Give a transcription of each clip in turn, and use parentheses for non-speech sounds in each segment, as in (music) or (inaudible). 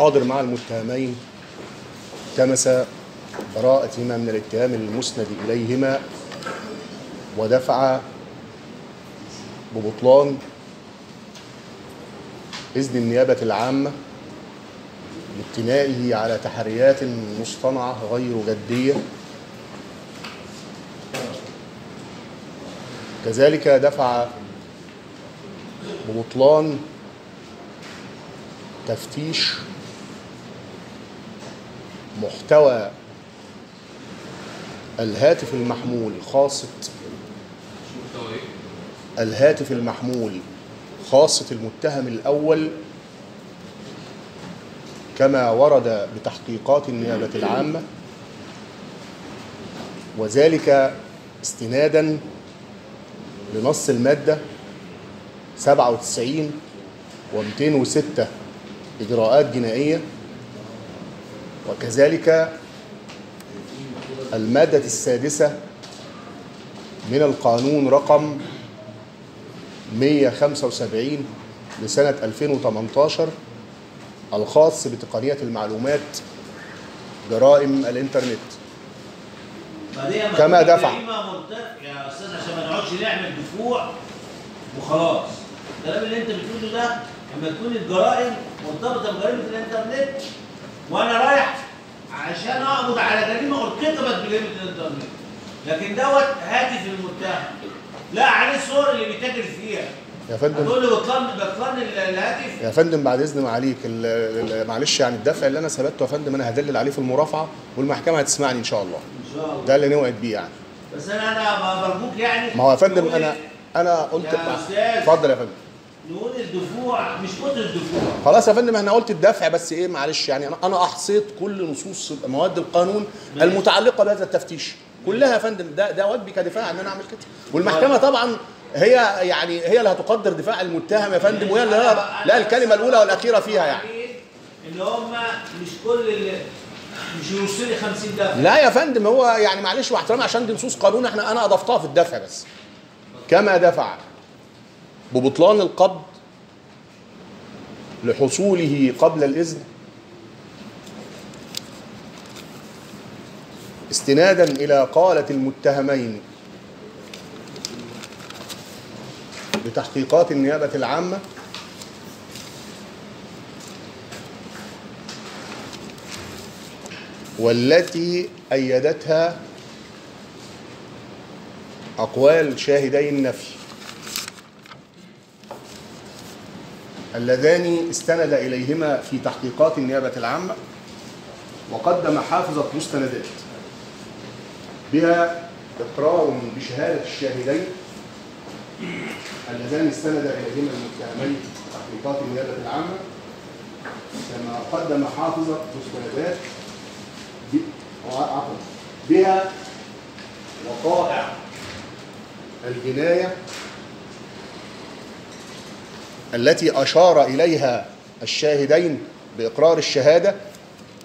الحاضر مع المتهمين التمس براءتهما من الاتهام المسند إليهما ودفع ببطلان إذن النيابة العامة لابتنائه على تحريات مصطنعة غير جدية. كذلك دفع ببطلان تفتيش محتوى الهاتف المحمول خاصة الهاتف المحمول خاصة المتهم الأول كما ورد بتحقيقات النيابة العامة وذلك استنادا لنص المادة 97 و206 إجراءات جنائية وكذلك المادة السادسة من القانون رقم 175 لسنة 2018 الخاص بتقنية المعلومات جرائم الإنترنت كما دفع. مرتفعة يا أستاذ عشان ما نقعدش نعمل دفوع وخلاص الكلام اللي أنت بتقوله ده لما تكون الجرائم مرتبطة بجريمة الإنترنت وأنا رايح عشان أقبض على جريمه ارتكبت بجريمه الإنترنت. لكن دوت هاتف المتهم. لا عليه الصور اللي بيتاجر فيها. يا فندم. هتقول لي بطلان بطلان ال- الهاتف؟ يا فندم بعد إذن معاليك ال- ال- معلش يعني الدفع اللي أنا ثبته يا فندم أنا هدلل عليه في المرافعة والمحكمة هتسمعني إن شاء الله. إن شاء الله. ده اللي نوعد بيه يعني. بس أنا أنا برجوك يعني. ما هو يا فندم أنا أنا قلت. اتفضل يا فندم. نقول الدفوع مش كتر الدفوع. خلاص يا فندم إحنا قلت الدفع بس إيه معلش يعني أنا أحصيت كل نصوص مواد القانون. المتعلقة بهذا التفتيش. كلها يا فندم ده ده واجبي كدفاع إن أنا أعمل كده. والمحكمة طبعا هي يعني هي اللي هتقدر دفاع المتهم يا فندم وهي اللي لها الكلمة الأولى والأخيرة فيها يعني. إن هم مش كل اللي مش يوصل لي 50 دفع. لا يا فندم هو يعني معلش واحترام عشان دي نصوص قانون إحنا أنا أضفتها في الدفع بس. كما دفع. ببطلان القبض لحصوله قبل الإذن. استنادا إلى قالة المتهمين بتحقيقات النيابة العامة. والتي أيدتها أقوال شاهدي النفي. اللذان استند إليهما في تحقيقات النيابة العامة وقدم حافظة مستندات بها إقرار بشهادة الشاهدين اللذان استند إليهما المتهمين في تحقيقات النيابة العامة. كما قدم حافظة مستندات ب- عفوا بها وقائع الجناية التي أشار إليها الشاهدين بإقرار الشهادة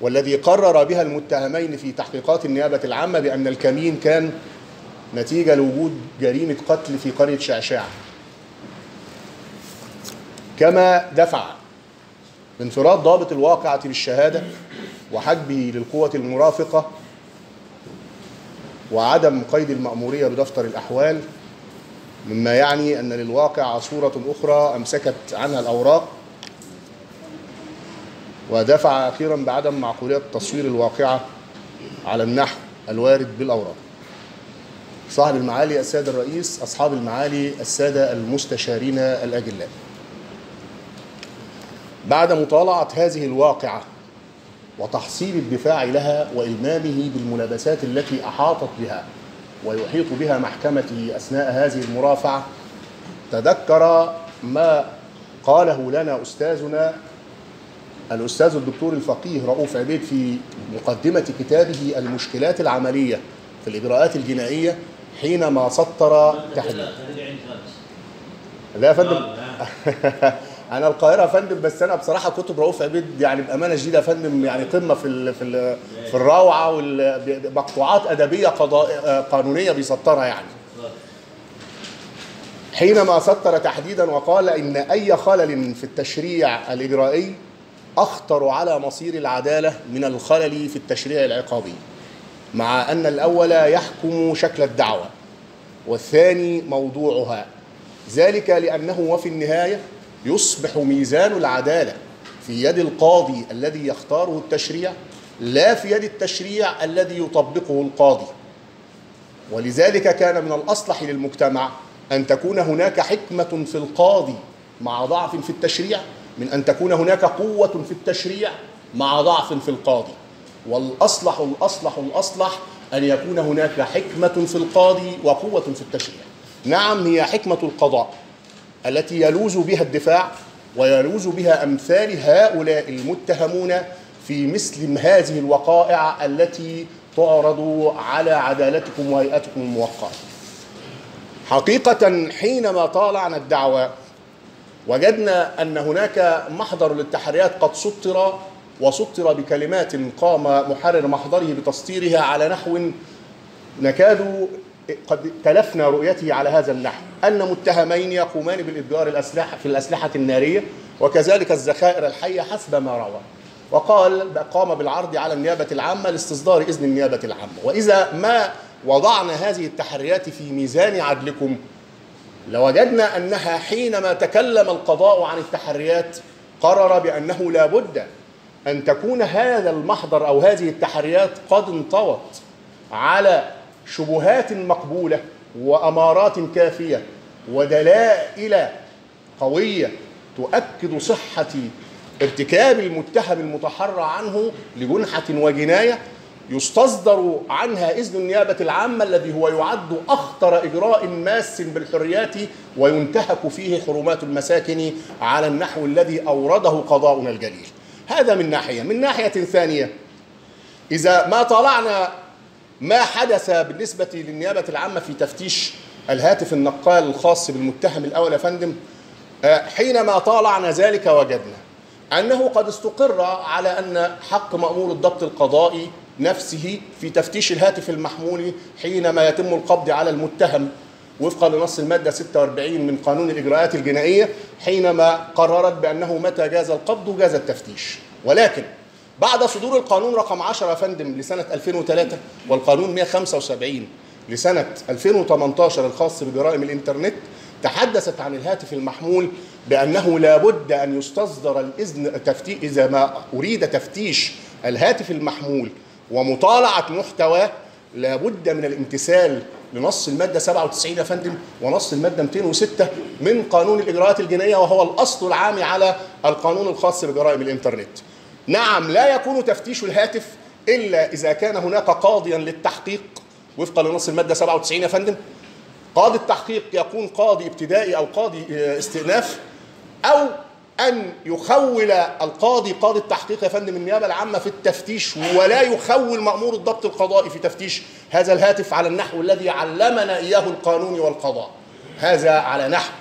والذي قرر بها المتهمين في تحقيقات النيابة العامة بأن الكمين كان نتيجة لوجود جريمة قتل في قرية شعشاع. كما دفع بانفراد ضابط الواقعة بالشهادة وحجبه للقوة المرافقة وعدم قيد المأمورية بدفتر الأحوال مما يعني أن للواقع صورة أخرى أمسكت عنها الأوراق ودفع أخيرا بعدم معقولية تصوير الواقعة على النحو الوارد بالأوراق. صاحب المعالي السادة الرئيس أصحاب المعالي السادة المستشارين الأجلاء. بعد مطالعة هذه الواقعة وتحصيل الدفاع لها وإلمامه بالملابسات التي أحاطت بها ويحيط بها محكمتي أثناء هذه المرافعة تذكر ما قاله لنا أستاذنا الأستاذ الدكتور الفقيه رؤوف عبيد في مقدمة كتابه المشكلات العملية في الإجراءات الجنائية حينما سطر تحديد لا يا فندم آه، أنا القاهره يا فندم بس أنا بصراحه كتب رؤوف عبيد يعني بامانه شديده يا فندم يعني قمه في ال في ال في الروعه والمقطوعات ادبيه قضاء قانونيه بيسطرها يعني. حينما سطر تحديدا وقال إن أي خلل في التشريع الإجرائي أخطر على مصير العدالة من الخلل في التشريع العقابي مع أن الأول يحكم شكل الدعوة والثاني موضوعها ذلك لأنه وفي النهاية يصبح ميزان العدالة في يد القاضي الذي يختاره التشريع لا في يد التشريع الذي يطبقه القاضي. ولذلك كان من الأصلح للمجتمع أن تكون هناك حكمة في القاضي مع ضعف في التشريع من أن تكون هناك قوة في التشريع مع ضعف في القاضي. والأصلح الأصلح الأصلح أن يكون هناك حكمة في القاضي وقوة في التشريع. نعم هي حكمة القضاء التي يلوز بها الدفاع ويلوز بها أمثال هؤلاء المتهمون في مثل هذه الوقائع التي تعرض على عدالتكم وهيئتكم الموقره حقيقة حينما طالعنا الدعوى وجدنا أن هناك محضر للتحريات قد سطر وسطر بكلمات قام محرر محضره بتسطيرها على نحو نكاد قد تلفنا رؤيته على هذا النحو. أن متهمين يقومان بالاتجار الأسلحة في الأسلحة النارية وكذلك الذخائر الحية حسب ما روى. وقال قام بالعرض على النيابة العامة لاستصدار إذن النيابة العامة. وإذا ما وضعنا هذه التحريات في ميزان عدلكم لوجدنا أنها حينما تكلم القضاء عن التحريات قرر بأنه لا بد أن تكون هذا المحضر أو هذه التحريات قد انطوت على شبهات مقبولة وأمارات كافية ودلائل قوية تؤكد صحة ارتكاب المتهم المتحرى عنه لجنحة وجناية يستصدر عنها إذن النيابة العامة الذي هو يعد أخطر إجراء ماس بالحريات وينتهك فيه حرمات المساكن على النحو الذي أورده قضاؤنا الجليل. هذا من ناحية، من ناحية ثانية إذا ما طالعنا ما حدث بالنسبة للنيابة العامة في تفتيش الهاتف النقال الخاص بالمتهم الأول يا فندم؟ حينما طالعنا ذلك وجدنا أنه قد استقر على أن حق مأمور الضبط القضائي نفسه في تفتيش الهاتف المحمول حينما يتم القبض على المتهم وفقا لنص المادة 46 من قانون الإجراءات الجنائية حينما قررت بأنه متى جاز القبض جاز التفتيش. ولكن بعد صدور القانون رقم 10 يا فندم لسنة 2003 والقانون 175 لسنة 2018 الخاص بجرائم الإنترنت تحدثت عن الهاتف المحمول بأنه لابد أن يستصدر الإذن تفتيش إذا ما أريد تفتيش الهاتف المحمول ومطالعة محتواه لابد من الامتثال لنص المادة 97 يا فندم ونص المادة 206 من قانون الإجراءات الجنائية وهو الأصل العام على القانون الخاص بجرائم الإنترنت. نعم لا يكون تفتيش الهاتف إلا إذا كان هناك قاضيا للتحقيق. وفقا لنص المادة 97 يا فندم. قاضي التحقيق يكون قاضي ابتدائي أو قاضي استئناف أو أن يخول القاضي قاضي التحقيق يا فندم النيابة العامة في التفتيش ولا يخول مأمور الضبط القضائي في تفتيش. هذا الهاتف على النحو الذي علمنا إياه القانون والقضاء. هذا على نحو.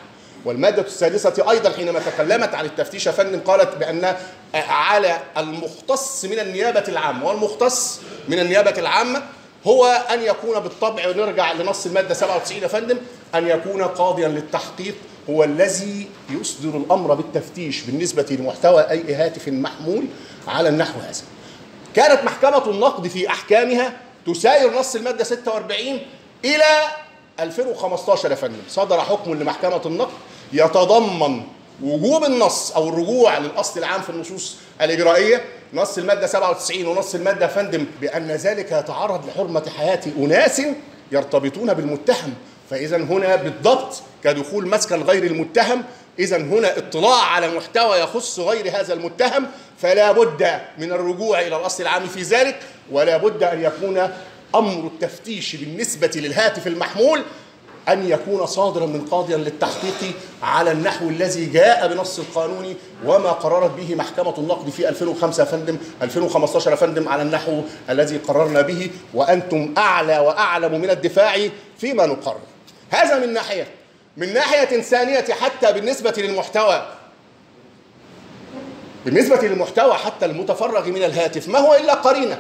والمادة السادسة أيضا حينما تكلمت عن التفتيش يا فندم قالت بأن على المختص من النيابة العامة والمختص من النيابة العامة هو أن يكون بالطبع ونرجع لنص المادة 97 يا فندم أن يكون قاضيا للتحقيق هو الذي يصدر الأمر بالتفتيش بالنسبة لمحتوى أي هاتف محمول على النحو هذا. كانت محكمة النقد في أحكامها تساير نص المادة 46 إلى 2015 يا فندم. صدر حكم لمحكمة النقد يتضمن وجوب النص أو الرجوع للأصل العام في النصوص الإجرائية نص المادة 97 ونص المادة فندم بأن ذلك يتعرض لحرمة حياة أناس يرتبطون بالمتهم. فإذا هنا بالضبط كدخول مسكن غير المتهم إذا هنا اطلاع على محتوى يخص غير هذا المتهم فلا بد من الرجوع إلى الأصل العام في ذلك ولا بد أن يكون أمر التفتيش بالنسبة للهاتف المحمول أن يكون صادرا من قاضيا للتحقيق على النحو الذي جاء بنص القانون وما قررت به محكمة النقد في 2005 يا فندم 2015 يا فندم على النحو الذي قررنا به وأنتم أعلى وأعلم من الدفاع فيما نقرر هذا من ناحية من ناحية ثانية حتى بالنسبة للمحتوى. بالنسبة للمحتوى حتى المتفرغ من الهاتف ما هو إلا قرينة؟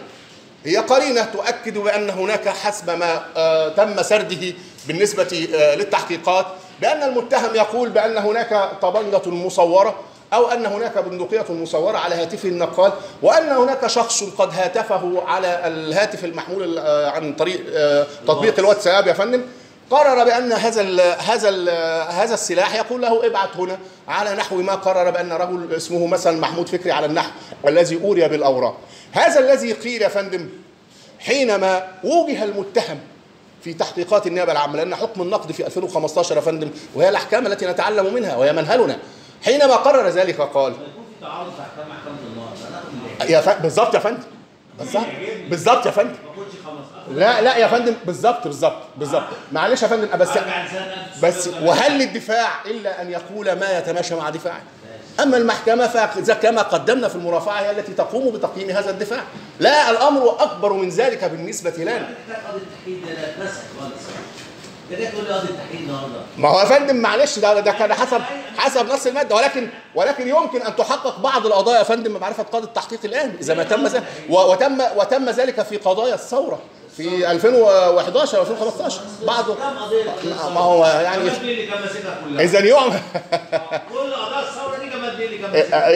هي قرينة تؤكد بأن هناك حسب ما تم سرده بالنسبة للتحقيقات بأن المتهم يقول بأن هناك طبنجه مصورة أو أن هناك بندقية مصورة على هاتفه النقال وأن هناك شخص قد هاتفه على الهاتف المحمول آه، عن طريق آه، تطبيق الواتساب. يا فندم قرر بأن هذا ال هذا ال هذا السلاح يقول له ابعث هنا على نحو ما قرر بأن رجل اسمه مثلا محمود فكري على النحو الذي أوري بالأوراق. هذا الذي قيل يا فندم حينما وجه المتهم في تحقيقات النيابة العامة لأن حكم النقد في 2015 يا فندم وهي الأحكام التي نتعلم منها وهي منهلنا. حينما قرر ذلك قال؟ يا ف... بالظبط يا فندم. بالظبط بالظبط يا فندم. ما كنتش 15 لا لا يا فندم بالظبط بالظبط بالظبط معلش يا فندم بس بس وهل للدفاع إلا أن يقول ما يتماشى مع دفاعه؟ أما المحكمة فاذا كما قدمنا في المرافعة هي التي تقوم بتقييم هذا الدفاع. لا الأمر أكبر من ذلك بالنسبة لنا. ما هو يا فندم معلش ده ده كان حسب حسب نص المادة. ولكن ولكن يمكن أن تحقق بعض القضايا يا فندم بمعرفة قاضي التحقيق الآن. إذا ما تم ذلك وتم وتم ذلك في قضايا الثورة في 2011 2015 بعض ما هو يعني اذا يعمل. كل قضايا الثورة دي كمان اللي كان ماسكها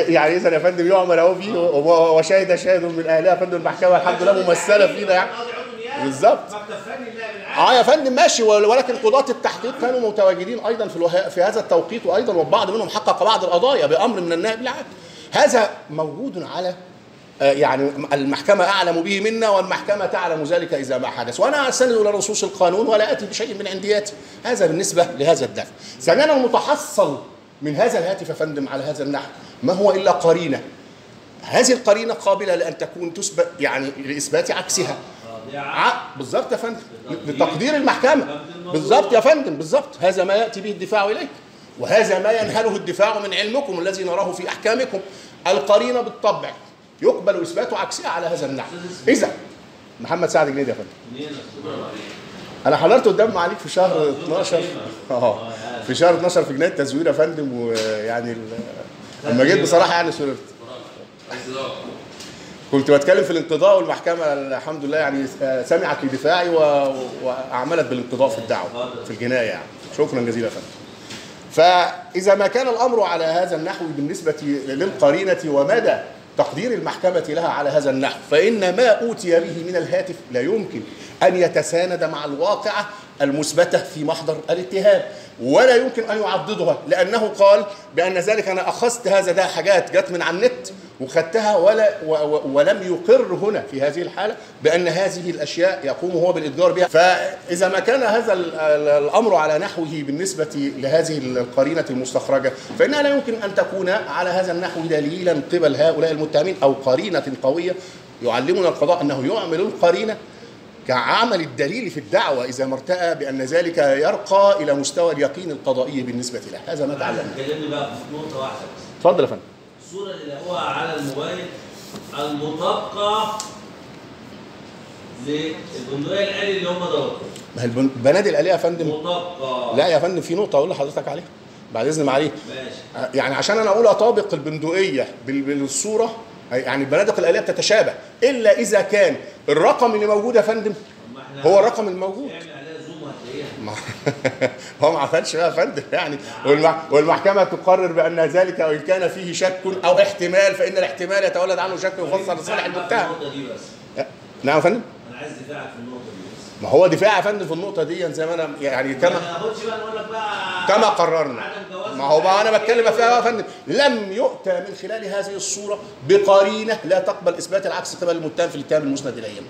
يعني إذا يا فندم يعمل أهو فيه وشهد شاهد من أهلها فندم المحكمة الحمد لله ممثلة فينا يعني بالظبط. آه يا فندم ماشي ول- ولكن قضاة التحقيق كانوا متواجدين أيضا في. في هذا التوقيت وأيضا وبعض منهم حقق بعض القضايا بأمر من النائب العام. هذا موجود على آه، يعني المحكمة أعلم به منا والمحكمة تعلم ذلك إذا ما حدث وأنا أستند إلى نصوص القانون ولا أتي بشيء من عندياتي هذا بالنسبة لهذا الدفع ثانيا المتحصل من هذا الهاتف يا فندم على هذا النحو ما هو إلا قرينة؟ هذه القرينة قابلة لأن تكون تثبت يعني لإثبات عكسها. بالظبط يا فندم. لتقدير المحكمة. بالظبط يا فندم بالظبط. هذا ما يأتي به الدفاع إليك. وهذا ما ينهله الدفاع من علمكم الذي نراه في أحكامكم. القرينة بالطبع يقبل إثبات عكسها على هذا النحو. إذا محمد سعد جنيد يا فندم؟ أنا حضرت قدام معاليك في شهر 12 آه في شهر 12 في جناية تزوير يا فندم ويعني لما جيت بصراحة يعني سررت كنت بتكلم في الانقضاء والمحكمة الحمد لله يعني سمعت لدفاعي و... بالانقضاء في الدعوة في الجناية يعني. شكرا جزيلا يا فندم. فإذا ما كان الأمر على هذا النحو بالنسبة للقرينة ومدى تقدير المحكمة لها على هذا النحو. فإن ما أوتي به من الهاتف لا يمكن أن يتساند مع الواقعة المثبتة في محضر الاتهام ولا يمكن أن يعضدها لأنه قال بأن ذلك أنا أخذت هذا ده حاجات جت من على النت وخدتها ولا ولم يقر هنا في هذه الحالة بأن هذه الأشياء يقوم هو بالإتجار بها. فإذا ما كان هذا ال- ال- الأمر على نحوه بالنسبة لهذه القرينة المستخرجة فإنها لا يمكن أن تكون على هذا النحو دليلا قبل هؤلاء المتهمين أو قرينة قوية. يعلمنا القضاء أنه يعمل القرينة كعمل الدليل في الدعوة إذا ما ارتأى بأن ذلك يرقى إلى مستوى اليقين القضائي بالنسبة له. هذا ما تعلمنا. تكلمني بقى في نقطة واحدة. اتفضل يا فندم. الصورة اللي لقوها على الموبايل المطابقة للبندقية الآلي اللي هم ضربوها ما هي البن- البنادق الآلية يا فندم. مطابقة. لا يا فندم في نقطة أقول لحضرتك عليها بعد إذن معالي ماشي. يعني عشان أنا أقول أطابق البندقية بال- بالصورة يعني البنادق الآلية بتتشابه إلا إذا كان الرقم اللي موجود يا فندم هو الرقم الموجود اعمل عليها زوم وهتلاقيها ما- (laughs) هو ما عملش بقى يا فندم يعني والمع... والمحكمة تقرر بأن ذلك وإن كان فيه شك أو احتمال فإن الاحتمال يتولد عنه شك يفسر لصالح المتهم بس. نعم يا فندم؟ أنا عايز دفاعك في النقطة دي بس. ما هو دفاع يا فندم في النقطة دي زي ما أنا يعني ما كما كما قررنا. ما هو بقى أنا بتكلم فيها يا فندم؟ لم يؤتى من خلال هذه الصورة بقرينة لا تقبل إثبات العكس قبل المتهم في الاتهام المسند عليه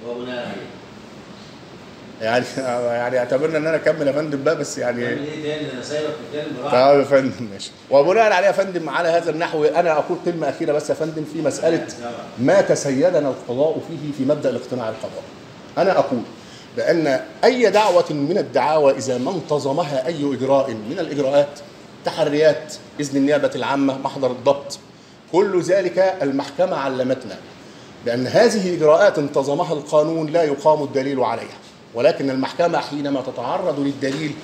يعني (laughs) يعني اعتبرنا ان أنا اكمل يا فندم بقى بس يعني تعمل إيه تاني؟ أنا سايبك براحتك. طيب يا فندم ماشي. وبناء عليه يا فندم على هذا النحو أنا أقول كلمة أخيرة بس يا فندم في مسألة ما تسيدنا القضاء فيه في مبدأ الاقتناع القضائي أنا أقول بأن أي دعوة من الدعاوى إذا ما انتظمها أي إجراء من الإجراءات تحريات إذن النيابة العامة محضر الضبط كل ذلك المحكمة علمتنا بأن هذه إجراءات انتظمها القانون لا يقام الدليل عليها. ولكن المحكمة حينما تتعرض للدليل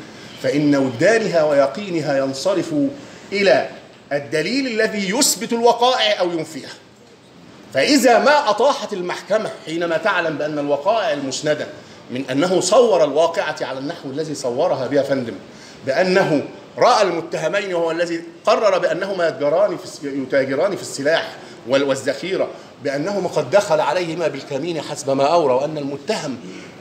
فإن وجدانها ويقينها ينصرف إلى الدليل الذي يثبت الوقائع أو ينفيها. فإذا ما أطاحت المحكمة حينما تعلم بأن الوقائع المسندة من أنه صور الواقعة على النحو الذي صورها بها فندم بأنه رأى المتهمين وهو الذي قرر الس- يتاجران في السلاح وال- بانهما قد دخل عليهما بالكمين حسب ما أورى وأن المتهم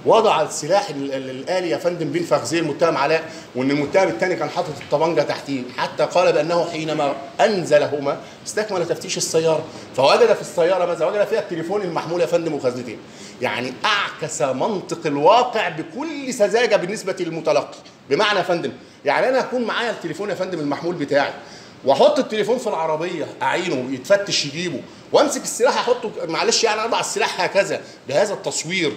وضع السلاح ال- ال- الآلي يا فندم بين فخذي المتهم علاء وإن المتهم الثاني كان حاطط الطبنجه تحتيه. حتى قال بأنه حينما أنزلهما استكمل تفتيش السيارة فوجد في السيارة ماذا؟ وجد فيها التليفون المحمول يا فندم وخزنتين. يعني أعكس منطق الواقع بكل سذاجة بالنسبة للمتلقي. بمعنى يا فندم يعني أنا أكون معايا التليفون يا فندم المحمول بتاعي. واحط التليفون في العربية اعينه يتفتش يجيبه. وامسك السلاح احطه معلش يعني اضع السلاح هكذا بهذا التصوير.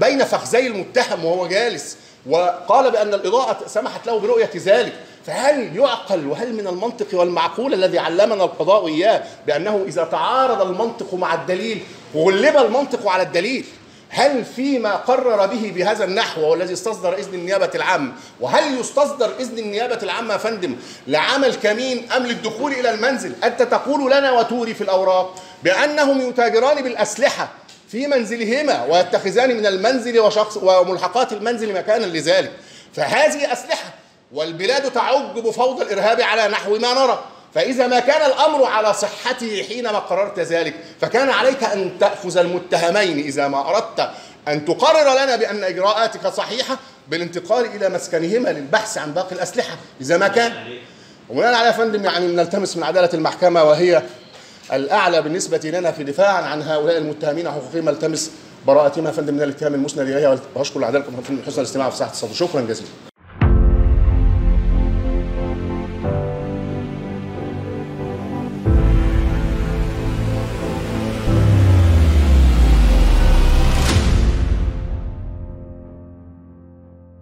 بين فخذي المتهم وهو جالس. وقال بأن الإضاءة سمحت له برؤية ذلك. فهل يعقل؟ وهل من المنطق والمعقول الذي علمنا القضاء إياه بأنه إذا تعارض المنطق مع الدليل غلب المنطق على الدليل؟ هل فيما قرر به بهذا النحو هو الذي استصدر إذن النيابة العامة؟ وهل يستصدر إذن النيابة العامة يا فندم لعمل كمين أم للدخول إلى المنزل؟ أنت تقول لنا وتوري في الأوراق بأنهم يتاجران بالأسلحة في منزلهما ويتخذان من المنزل وشخص وملحقات المنزل مكانا لذلك. فهذه أسلحة والبلاد تعج بفوضى الإرهاب على نحو ما نرى. فإذا ما كان الأمر على صحته حينما قررت ذلك فكان عليك أن تأخذ المتهمين إذا ما أردت أن تقرر لنا بأن إجراءاتك صحيحة بالانتقال إلى مسكنهما للبحث عن باقي الأسلحة إذا ما كان. وبناء على يا فندم يعني نلتمس من عدالة المحكمة وهي الأعلى بالنسبة لنا في دفاعا عن هؤلاء المتهمين. حقوقهم نلتمس براءتهم يا فندم من الاتهام المسند إليها وأشكر لعدالكم في حسن الاستماع وفي ساعة الصدر شكرا جزيلا.